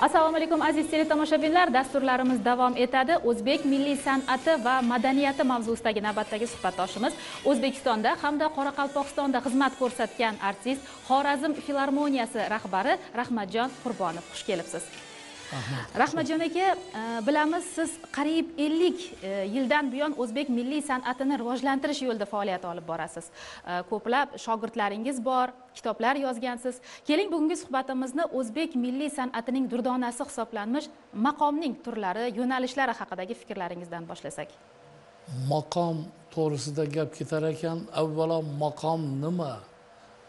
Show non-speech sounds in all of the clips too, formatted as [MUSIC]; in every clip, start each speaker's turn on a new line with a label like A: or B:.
A: assalomu alaykum aziz teletomoshabinlar. Dasturlarimiz davom etadi. O'zbek milliy san'ati va madaniyati mavzusidagi navbatdagi suhbatdoshimiz o'zbekistonda hamda qoraqalpog'istonda xizmat ko'rsatgan artist xorazm filarmoniyasi rahbari rahmatjon qurbonov. Xush kelibsiz. Rahmatjon aka e, bilamiz siz qariyb ellik e, yildan buyon o'zbek milliy san'atini rivojlantirish yo'lida faoliyat olib borasiz. E, ko'plab shogirdlaringiz bor kitoblar yozgansiz. Keling bugungi suhbatimizni o'zbek milliy san'atining durdonasi hisoblanmish maqomning turlari yo'nalishlari haqidagi fikrlaringizdan boshlasak.
B: Maqom to'g'risida gap ketar ekan avvalo maqom nima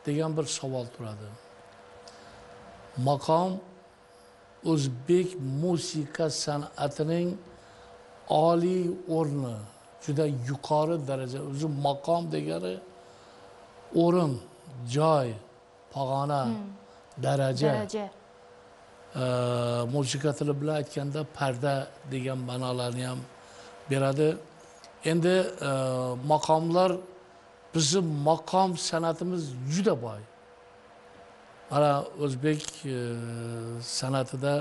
B: degan bir savol turadi. Maqom o'zbek musiqa san'atining oliy o'rni juda yuqori daraja o'zi maqom degani o'rin joy pog'ona daraja.
A: Daraja.
B: Ee, musiqa tili bilan aytganda parda degan ma'nolarni ham beradi. Endi maqomlar bizni maqom san'atimiz juda boy mana o'zbek e, san'atida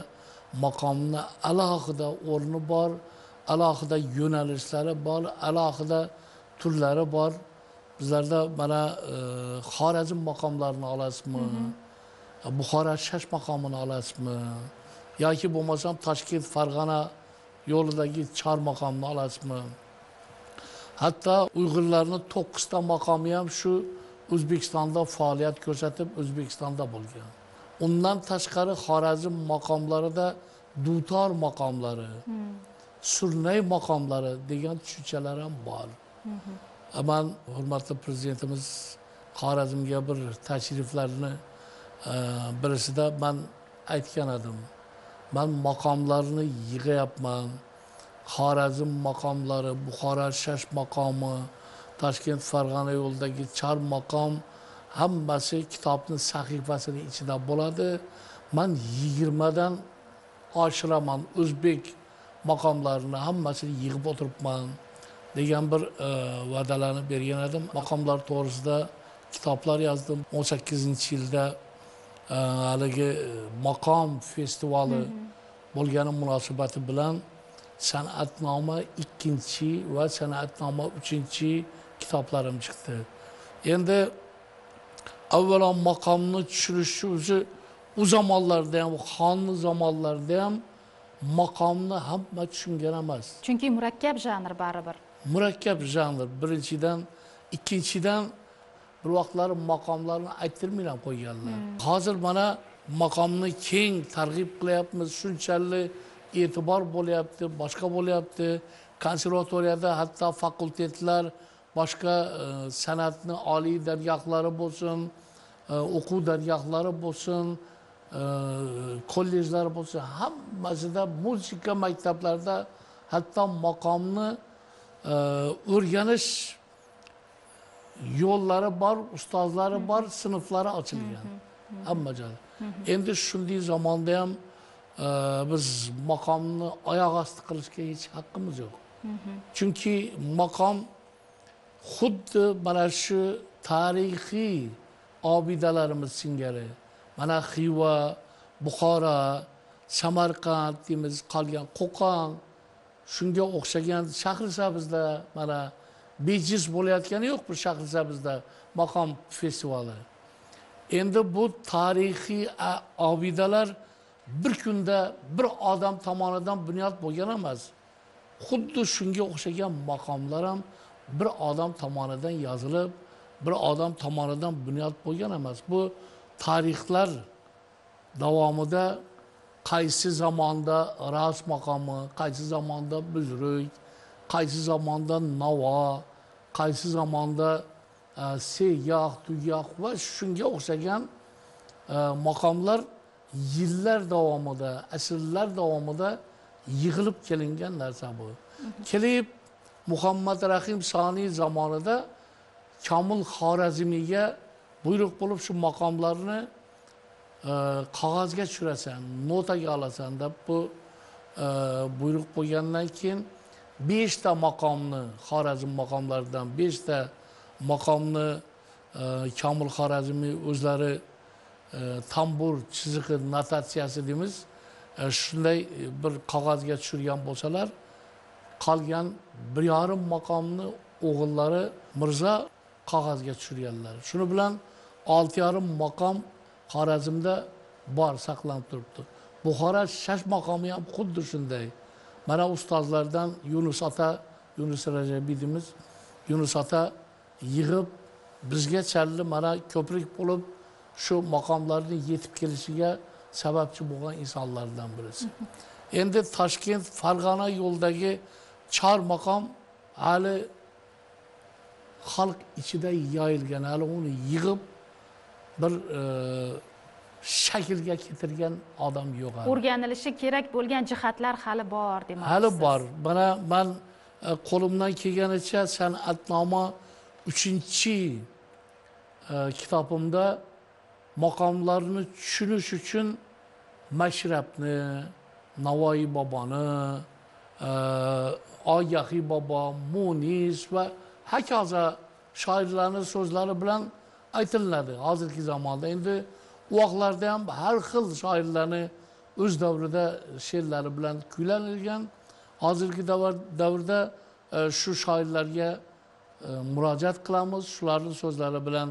B: maqomni alohida o'rni bor alohida yo'nalishlari bor alohida turlari bor. Bizlarda mana e, xorazm maqomlarini olasizmi? Buxoro shash maqomini olasizmi? Yoki bo'lmasam toshkent farg'ona yo'lidagi chor maqomini olasizmi? Hatto uyg'urlarni to'qqizta maqomi ham shu o'zbekistonda faoliyat ko'rsatib o'zbekistonda bo'lgan. Undan tashqari xorazm maqomlarida dutor maqomlari surnay maqomlari degan tushunchalar ham bor. Man hurmatli prezidentimiz xorazmga bir tashriflarini e, birisida man aytgan edim. Man maqomlarni yig'yapman. Xorazm maqomlari buxoro shash maqomi toshkent farg'ona yo'lidagi char maqom hammasi kitobni sahifasini ichida bo'ladi. Man yigirmadan oshiraman o'zbek maqomlarini hammasini yig'ib o'tiribman degan bir e, va'dalarni bergan edim. Maqomlar to'g'risida kitoblar yozdim. o'n sakkizinchi yilda e, haligi e, maqom festivali bo'lgani munosabati bilan san'atnoma ikkinchi va san'atnoma uchinchi kitoblarim chiqdi. Endi avvalo maqomni tushirishni o'zi u zamonlarda ham xonni zamonlarida ham maqomni hamma tushungan emas.
A: Chunki murakkab janr baribir.
B: Murakkab janr. Birinchidan ikkinchidan bir vaqtlar maqomlarni ayttirmay ham qo'yganlar hozir mana maqomni keng targ'ib qilyapmiz shunchalik e'tibor bo'lyapti boshqa bo'lyapti. Konservatoriyada hatto fakultetlar boshqa e, san'atni oliy dargohlari bo'lsin e, o'quv dargohlari bo'lsin e, kollejlar bo'lsin hammasida muzika maktablarida hatto maqomni e, o'rganish yo'llari bor ustozlari bor sinflari ochilgan hamma joyda endi shunday zamonda ham e, biz maqomni oyoq osti qilishga hech haqqimiz yo'q chunki maqom xuddi mana shu tarixiy obidalarimiz singari mana xiva buxoro samarqand deymiz qolgan qo'qon shunga o'xshagan shahrisabzda mana bejiz bo'layotgani yo'q bu shahrisabzda maqom festivali. Endi bu tarixiy obidalar bir kunda bir odam tomonidan bunyod bo'lgan emas. Xuddi shunga o'xshagan maqomlar ham bir odam tomonidan yozilib bir odam tomonidan bunyod bo'lgan emas. Bu tarixlar davomida qaysi zamonda ras maqomi qaysi zamonda buzruk qaysi zamonda navo qaysi zamonda e, seyyoh tuyoh va shunga o'xshagan e, maqomlar yillar davomida asrlar davomida yig'ilib kelingan narsa bu. Kelib muhammad rahim soniy zamonida komil xorazmiyga buyruq bo'lib shu maqomlarni e, qog'ozga tushirasan notaga olasan deb bu e, buyruq bo'lgandan keyin beshta maqomni xorazm maqomlaridan beshta maqomni e, komil xorazmiy o'zlari e, tambur chizig'i notatsiyasi deymiz e, shunday e, bir qog'ozga tushirgan bo'lsalar qolgan bir yarim maqomni o'g'illari mirzo qog'ozga tushirganlar. Shuni bilan olti yarim maqom xorazmda bor saqlanib turibdi. Buxoro shash maqomi ham xuddi shunday. Mana ustozlardan yunus ota yunus rajabiy deymiz yunus ota yig'ib bizga challi mana ko'prik bo'lib shu maqomlarni yetib kelishiga sababchi bo'lgan insonlardan birisi. Endi toshkent farg'ona yo'lidagi chor maqom hali xalq ichida yoyilgan hali uni yig'ib bir e, shaklga keltirgan odam yo'q hali.
A: o'rganilishi kerak bo'lgan jihatlar hali bor demoqchisiz
B: hali bor mana man e, qo'limdan kelganicha san'atnoma uchinchi e, kitobimda maqomlarni tushunish uchun mashrabni navoiy boboni e, bobo munis va hokazo shoirlarni so'zlari bilan aytilinadi. Hozirgi zamonda endi uvoqlarda ham har xil shoirlarni o'z davrida she'rlari bilan kuylanilgan. Hozirgi davrda e, shu shoirlarga e, murojaat qilamiz shularni so'zlari bilan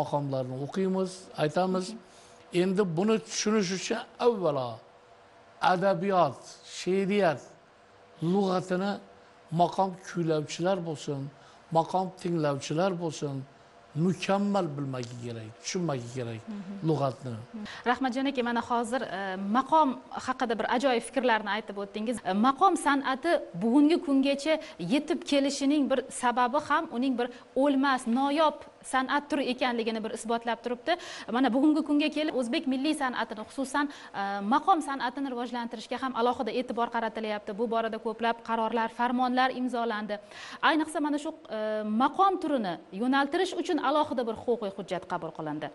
B: maqomlarni o'qiymiz aytamiz. Endi buni tushunish uchun avvalo adabiyot she'riyat lug'atini maqom kuylovchilar bo'lsin maqom tinglovchilar bo'lsin mukammal bilmagi kerak tushunmagi kerak lug'atni.
A: Rahmatjon aka mana hozir e, maqom haqida bir ajoyib fikrlarni aytib o'tdingiz. E, maqom san'ati bugungi kungacha yetib kelishining bir sababi ham uning bir o'lmas noyob san'at turi ekanligini bir isbotlab turibdi. Mana bugungi kunga kelib o'zbek milliy san'atini xususan e, maqom san'atini rivojlantirishga ham alohida e'tibor qaratilyapti. Bu borada ko'plab qarorlar farmonlar imzolandi. Ayniqsa mana shu e, maqom turini yo'naltirish uchun alohida bir huquqiy hujjat qabul qilindi.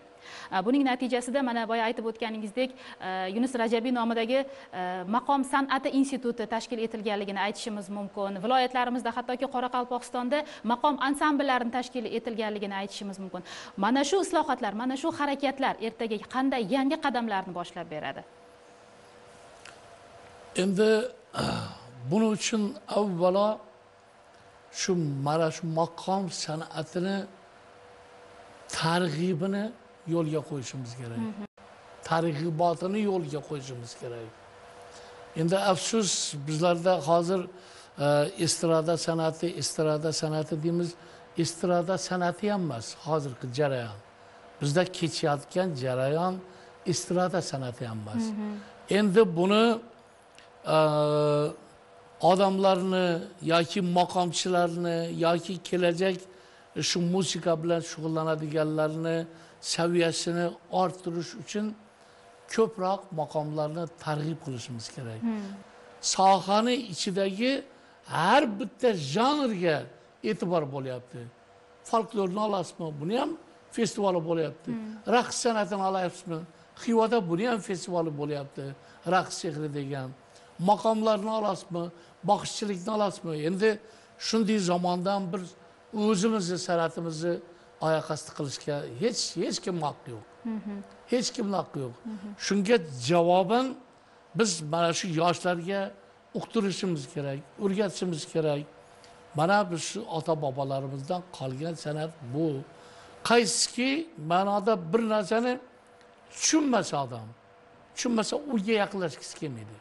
A: Э, buning natijasida mana boya aytib o'tganingizdek э, yunus rajabiy nomidagi э, maqom san'ati instituti tashkil etilganligini aytishimiz mumkin. Viloyatlarimizda hattoki qoraqalpog'istonda maqom ansambllarini tashkil etilganligini aytishimiz mumkin. Mana shu islohotlar mana shu harakatlar ertaga qanday yangi qadamlarni boshlab beradi?
B: Endi [CLEARS THROAT] buning uchun avvalo shu mana shu maqom san'atini targ'ibini yo'lga qo'yishimiz kerak. Targ'ibotini yo'lga qo'yishimiz kerak. Endi afsus bizlarda hozir e, estrada san'ati estrada san'ati deymiz. Estrada san'ati ham emas hozirgi jarayon. Bizda kechayotgan jarayon estrada san'ati ham emas. Endi buni e, odamlarni yoki maqomchilarni yoki kelajak shu musiqa bilan shug'ullanadiganlarni saviyasini orttirish uchun ko'proq maqomlarni targ'ib qilishimiz kerak. Sohani ichidagi har bitta janrga e'tibor bo'lyapti. Folklorni olasizmi? Buni ham festivali bo'lyapti. Raqs san'atini olasizmi? Xivada buni ham festivali bo'lyapti. Raqs sehri degan. Maqomlarni olasizmi? Boqishchilikni olasizmi? Endi shunday zamondan bir o'zimizni san'atimizni oyoq osti qilishga hech hech kimni haqqi yo'q. Hech kimni haqqi yo'q. Shunga javoban biz mana shu yoshlarga uqtirishimiz kerak o'rgatishimiz kerak. Mana biz shu ota bobolarimizdan qolgan san'at bu. Qaysiki ma'noda bir narsani tushunmasa odam tushunmasa unga yaqinlashgisi kelmaydi.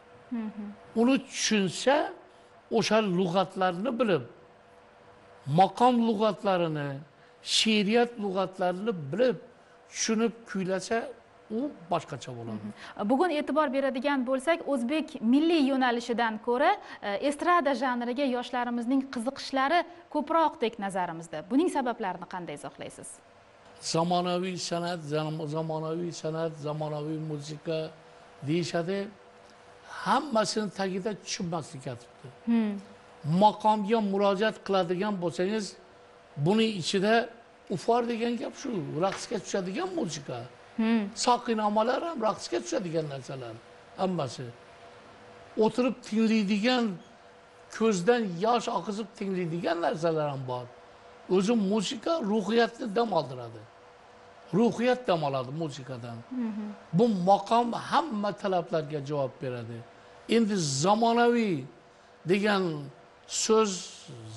B: Uni tushunsa o'sha lug'atlarni bilib maqom lug'atlarini she'riyat lug'atlarini bilib tushunib kuylasa u boshqacha bo'ladi
A: bugun e'tibor beradigan bo'lsak o'zbek milliy yo'nalishidan ko'ra e, estrada janriga yoshlarimizning qiziqishlari ko'proqdek nazarimizda. Buning sabablarini qanday izohlaysiz?
B: Zamonaviy san'at zam- zamonaviy san'at zamonaviy musiqa deyishadi. Hammasini tagida tushunmaslik yotibdi. Maqomga murojaat qiladigan bo'lsangiz buni ichida ufar degan gap shu raqsga tushadigan musiqa soqinomalar ham raqsga tushadigan narsalar hammasi. O'tirib tinglaydigan ko'zdan yosh oqizib tinglaydigan narsalar ham bor. O'zi musiqa ruhiyatni dam oldiradi. Ruhiyat dam oladi musiqadan. Bu maqom hamma talablarga javob beradi. Endi zamonaviy degan so'z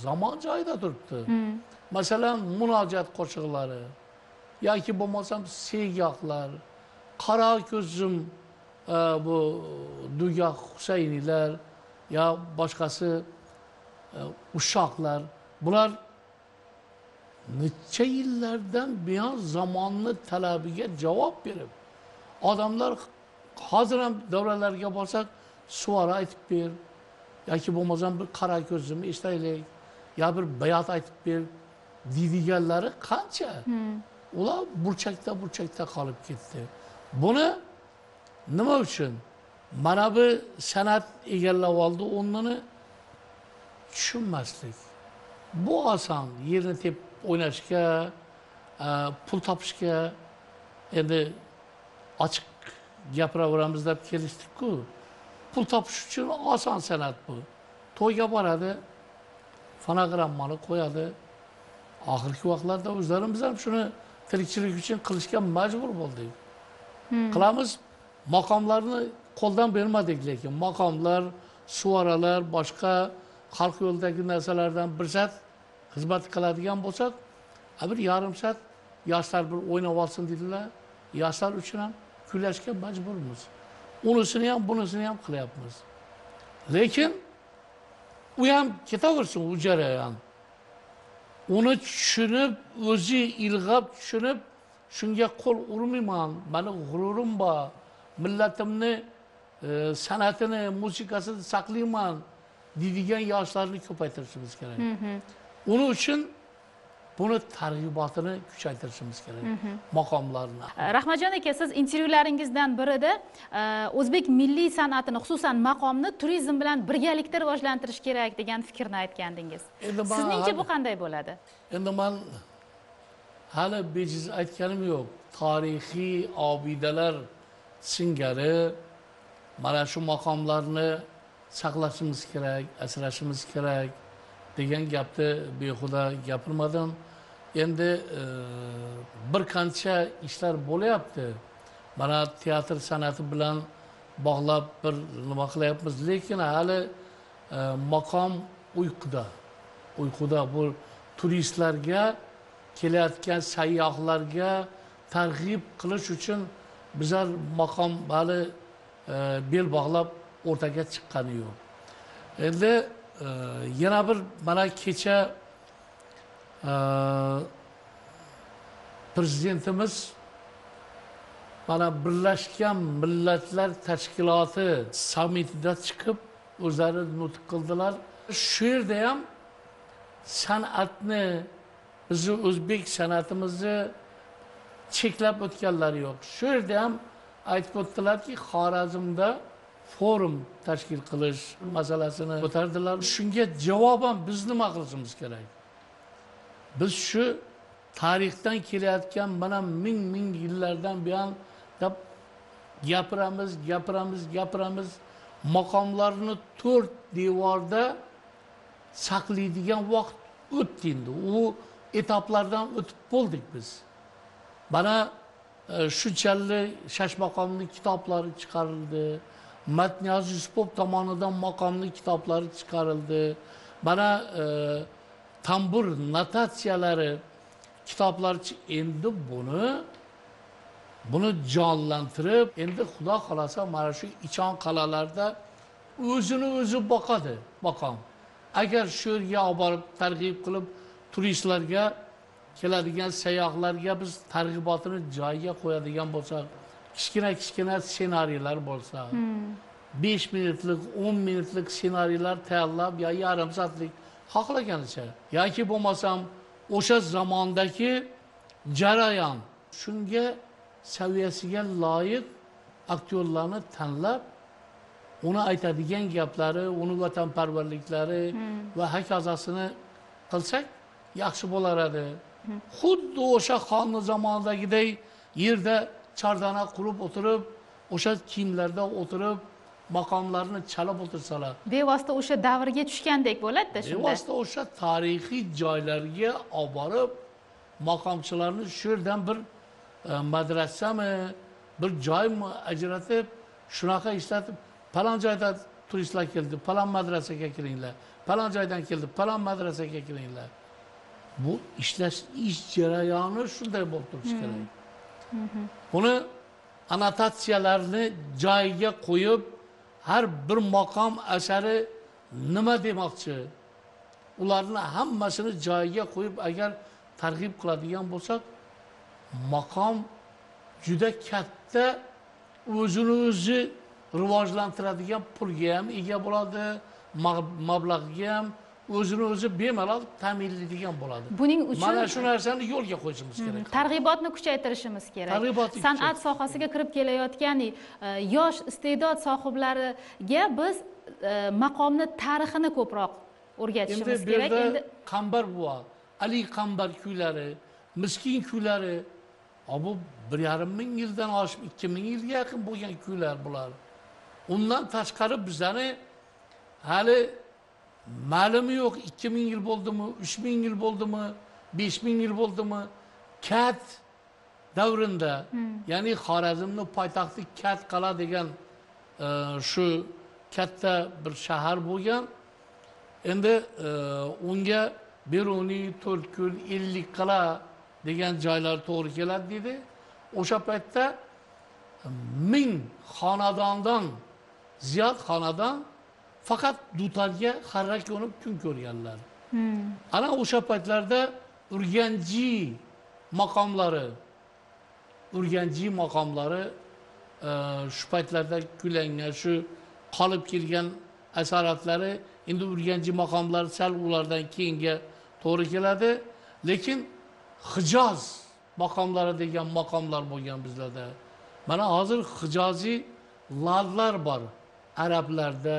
B: zamon joyida turibdi masalan munojat qo'shiqlari yoki bo'lmasam segahlar qaro ko'zim e, bu dugoh husayniylar yo boshqasi e, ushoqlar bular necha yillardan buyon zamonni talabiga javob berib odamlar hozir ham davralarga borsak suvara aytib ber yoki bo'lmasam bir qara ko'zimni eshitaylik yo bir bayat aytib ber deydiganlari qancha? Ular burchakda burchakda qolib ketdi. Buni nima uchun? Mana bu san'at egallab oldi o'rnini tushunmaslik. Bu oson yerni tepib o'ynashga e, pul topishga endi ochiq gapiraveramiz deb kelishdik-ku pul topish uchun oson san'at bu. To'yga boradi fonogrammani qo'yadi oxirgi vaqtlarda o'zlarimiz ham shuni tirikchilik uchun qilishga majbur bo'ldik. Qilamiz maqomlarni qo'ldan bermadik lekin maqomlar suvaralar boshqa xalq yo'lidagi narsalardan bir soat xizmat qiladigan bo'lsak bir yarim soat yoshlar bir o'ynab olsin dedilar. Yoshlar uchun ham kuylashga majburmiz. Unisini ham bunisini ham qilyapmiz. Lekin u ham ketaversin u jarayon uni tushunib o'zi ilg'ab tushunib shunga qo'l urmayman. Mani g'ururim bor. Millatimni e, san'atini musiqasini saqlayman. Deydigan yoshlarni ko'paytirishimiz kerak. Uning uchun buni targ'ibotini kuchaytirishimiz kerak. Maqomlarni.
A: Rahmatjon aka siz intervyularingizdan birida e, o'zbek milliy san'atini xususan maqomni turizm bilan birgalikda rivojlantirish kerak degan fikrni aytgandingiz.
B: Endi
A: sizningcha bu qanday bo'ladi?
B: Endi man hali bejiz aytganim yo'q. Tarixiy obidalar singari mana shu maqomlarni saqlashimiz kerak asrashimiz kerak degan gapni behuda gapirmadim. Endi e, bir qancha ishlar bo'lyapti. Mana teatr san'ati bilan bog'lab bir nima qilyapmiz lekin hali e, maqom uyquda. Uyquda bu turistlarga kelayotgan sayyohlarga targ'ib qilish uchun bizlar maqom hali e, bel bog'lab o'rtaga chiqqani yo'q. Endi e, yana bir mana kecha e, prezidentimiz mana birlashgan millatlar tashkiloti sammitida chiqib o'zlari nutq qildilar. Shu yerda ham san'atni bizni o'zbek san'atimizni cheklab o'tganlari yo'q. Shu yerda ham aytib o'tdilarki xorazmda forum tashkil qilish masalasini ko'tardilar. Shunga javoban biz nima qilishimiz kerak? Biz shu tarixdan kelayotgan mana ming ming yillardan buyon deb gapiramiz gapiramiz gapiramiz. Maqomlarni to'rt devorda saqlaydigan vaqt o'tdi endi. U etaplardan o'tib bo'ldik biz. Mana e, shunchalik shashmaqomni kitoblari chiqarildi. Matniyaz yusupov tomonidan maqomli kitoblari chiqarildi. Mana e, tambur notatsiyalari kitoblar endi buni buni jonlantirib endi xudo xohlasa mana shu ichon qal'alarda o'zini o'zi boqadi maqom agar shu yerga olib borib targ'ib qilib turistlarga keladigan sayyohlarga biz targ'ibotini joyiga qo'yadigan bo'lsak kichkina kichkina ssenariylar bo'lsa besh minutlik o'n minutlik ssenariylar tayyorlab yo yarim soatlik xohlaganicha yoki bo'lmasam o'sha zamondagi jarayon shunga saviyasiga loyiq aktyorlarni tanlab uni aytadigan gaplari uni vatanparvarliklari va hokozasini qilsak yaxshi bo'lar edi. Xuddi o'sha xonni zamonidagidek yerda chordana qurib o'tirib o'sha kiyimlarda o'tirib maqomlarni chalib o'tirsalar.
A: Bevosita o'sha davrga tushgandek bo'ladida shunda
B: bevosita o'sha tarixiy joylarga olib borib maqomchilarni shu yerdan bir e, madrasami bir joymi ajratib shunaqa ishlatib falon joyda turistlar keldi falon madrasaga kiringlar falon joydan keldi falon madrasaga kiringlar bu ishlash ish jarayoni shunday bo'lib turishi kerak buni annotatsiyalarni joyiga qo'yib har bir maqom asari nima demoqchi? Ularni hammasini joyiga qo'yib agar targ'ib qiladigan bo'lsak maqom juda katta o'zini o'zi rivojlantiradigan pulga ham ega bo'ladi mablag'ga ham o'zini o'zi bemalol ta'minlaydigan bo'ladi.
A: Buning uchun
B: mana shu narsani yo'lga qo'yishimiz kerak.
A: targ'ibotni kuchaytirishimiz kerak.
B: Targ'ibotni
A: san'at sohasiga kirib kelayotgan e, yosh iste'dod sohiblariga biz e, maqomni tarixini ko'proq
B: endi
A: o'rgatishimiz
B: bu
A: kerak.
B: yerda
A: endi
B: qambar buva ali qambar kuylari miskin kuylari. Bu bir yarim ming yildan oshib ikki ming yilga yaqin bo'lgan kuylar bular. Undan tashqari bizani hali ma'lumi yo'q ikki ming yil bo'ldimi uch ming yil bo'ldimi besh ming yil bo'ldimi? Kat davrida ya'ni xorazmni poytaxti kat qala degan e, shu katta bir shahar bo'lgan. Endi e, unga beruniy to'rtko'l ellikqal'a degan joylar to'g'ri keladi deydi o'sha paytda ming xonadondan ziyod xonadon faqat dutorga xarrak yo'nib kun ko'rganlar ana o'sha paytlarda urganji maqomlari urganji maqomlari e, shu paytlarda kuylangan shu qolib kelgan asoratlari endi urganji maqomlari sal ulardan keyinga to'g'ri keladi lekin hijoz maqomlari degan maqomlar bo'lgan bizlarda mana hozir hijoziy ladlar bor arablarda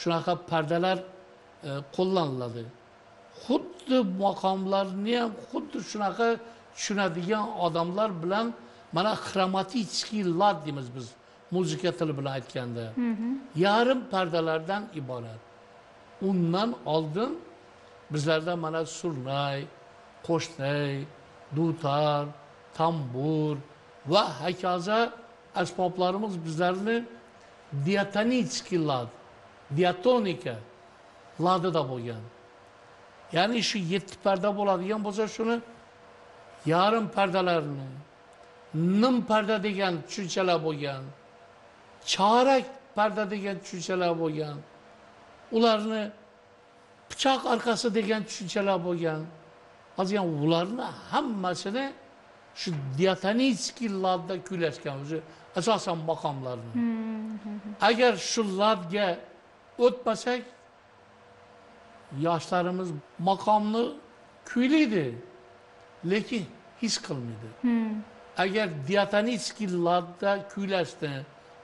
B: shunaqa pardalar e, qo'llaniladi. Xuddi maqomlarni ham xuddi shunaqa tushunadigan odamlar bilan mana xromatический lad deymiz biz muzika tili bilan aytganda. Yarim pardalardan iborat. Undan oldin bizlarda mana surnay qo'shnay dutar tambur va hokazo asboblarimiz bizlarni diatonический lad diatonika ladida bo'lgan. Ya'ni shu yetti parda bo'ladigan bo'lsa shuni yarim pardalarni nim parda degan tushunchalar bo'lgan chorak parda degan tushunchalar bo'lgan ularni pichoq orqasi degan tushunchalar bo'lgan. Hozir ularni hammasini shu diatonический ladda kuylashgan o'zi asosan maqomlarni. Agar shu ladga o'tmasak yoshlarimiz maqomni kuylaydi lekin his qilmaydi. Agar diatonический ladda kuylashni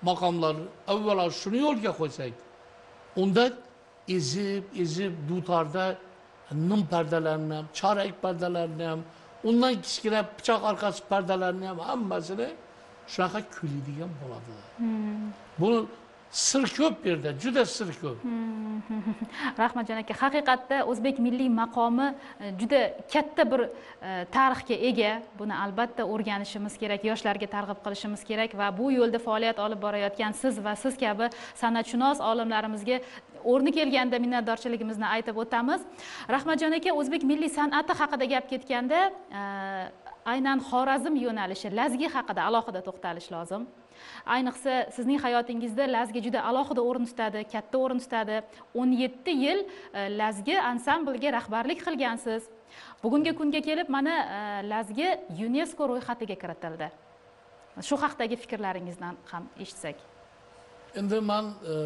B: maqomlar avvalo shuni yo'lga qo'ysak unda ezib ezib dutorda nim pardalarni ham chorak pardalarni ham undan kichkina pichoq orqasi pardalarni ham hammasini shunaqa kuylaydigan bo'ladilar. Buni sir ko'p bu yerda juda sir ko'p. Hmm. [LAUGHS]
A: Rahmatjon aka haqiqatda o'zbek milliy maqomi e, juda katta bir e, tarixga ega. Buni albatta o'rganishimiz kerak yoshlarga targ'ib qilishimiz kerak va bu yo'lda faoliyat olib borayotgan siz va siz kabi san'atshunos olimlarimizga o'rni kelganda minnatdorchiligimizni aytib o'tamiz. Rahmatjon aka o'zbek milliy san'ati haqida gap ketganda e, aynan xorazm yo'nalishi lazgi haqida alohida to'xtalish lozim. Ayniqsa sizning hayotingizda lazgi juda alohida o'rin tutadi katta o'rin tutadi. O'n yetti yil e, lazgi ansambliga rahbarlik qilgansiz. Bugungi kunga kelib mana e, lazgi yunesko ro'yxatiga kiritildi. Shu haqidagi fikrlaringizdan ham eshitsak.
B: Endi man e,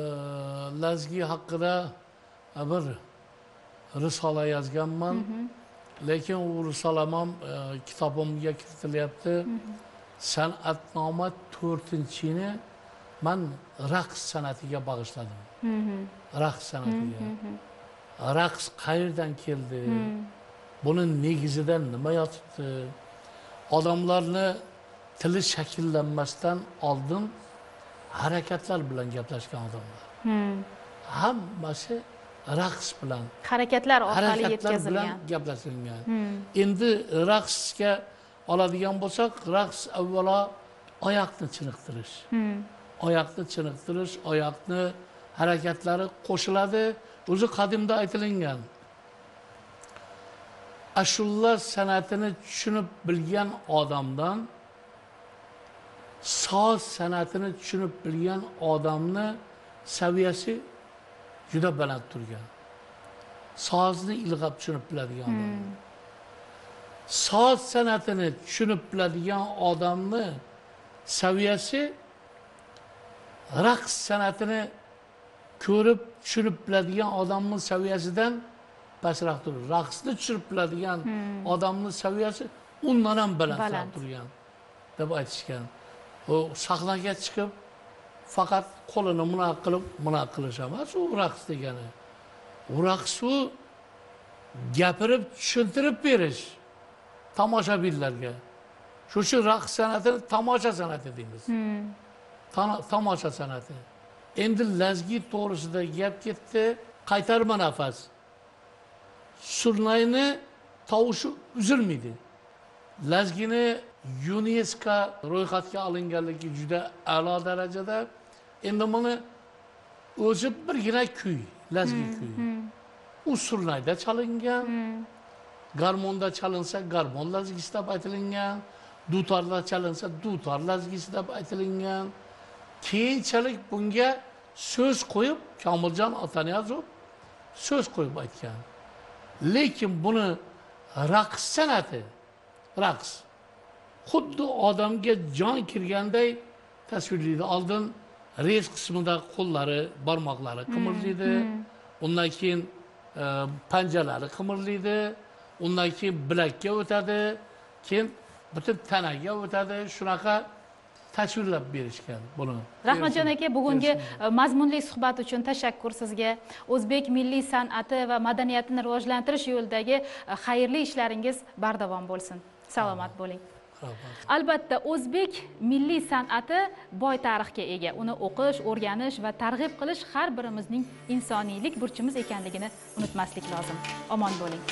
B: lazgi haqida bir risola yozganman lekin u risolam ham e, kitobimga kiritilyapti. San'atnoma to'rtinchini man raqs san'atiga bag'ishladim. Raqs san'atiga. Raqs qayerdan keldi? Buni negizida nima yotibdi? Odamlarni tili shakllanmasdan oldin harakatlar bilan gaplashgan odamlar. Hammasi raqs bilan
A: harakatlar orqali yetkazilgan.
B: gaplashilgan. Endi raqsga oladigan bo'lsak raqs avvalo oyoqni chiniqtirish. Oyoqni chiniqtirish oyoqni harakatlari qo'shiladi. O'zi qadimda aytilingan. Ashula san'atini tushunib bilgan odamdan soz san'atini tushunib bilgan odamni saviyasi juda baland turgan. Sozni ilg'ab tushunib biladigan odam. Soz san'atini tushunib biladigan odamni saviyasi raqs san'atini ko'rib tushunib biladigan odamni saviyasidan pastroq turadi raqsni tushunib biladigan odamni saviyasi undan ham balandroq
A: Baland.
B: turgan deb aytishgan. U sahnaga chiqib faqat qo'lini bunaqa qilib bunaqa qilish emas u raqs degani. U raqs u gapirib tushuntirib berish. Tomoshabinlarga shu uchun raqs san'atini tomosha san'ati deymiz. Tana- tomosha san'ati. Endi lazgi to'g'risida gap ketdi. Qaytarma nafas. Surnayni tovushi uzilmaydi. Lazgini yunesko ro'yxatga olinganligi juda a'lo darajada endi buni o'zi birgina kuy lazgi kuy. u surnayda chalingan garmonda chalinsa garmon lazgisi deb aytilingan dutorda chalinsa dutor lazgisi deb aytilingan. Keyinchalik bunga so'z qo'yib komiljon otaniyazov so'z qo'yib aytgan. Lekin buni raqs san'ati raqs. Xuddi odamga jon kirganday tasvirlaydi oldin rels qismida qo'llari barmoqlari qimirlaydi undan keyin e, panjalari qimirlaydi undan keyin bilakka o'tadi. Keyin butun tanaga o'tadi. Shunaqa tasvirlab berishgan buni.
A: Rahmatjon aka bugungi e, mazmunli suhbat uchun tashakkur sizga. O'zbek milliy san'ati va madaniyatini rivojlantirish yo'lidagi e, xayrli ishlaringiz bardavom bo'lsin. Salomat bo'ling. Albatta. O'zbek milliy san'ati boy tarixga ega. Uni o'qish o'rganish va targ'ib qilish har birimizning insoniylik burchimiz ekanligini unutmaslik lozim. Omon bo'ling.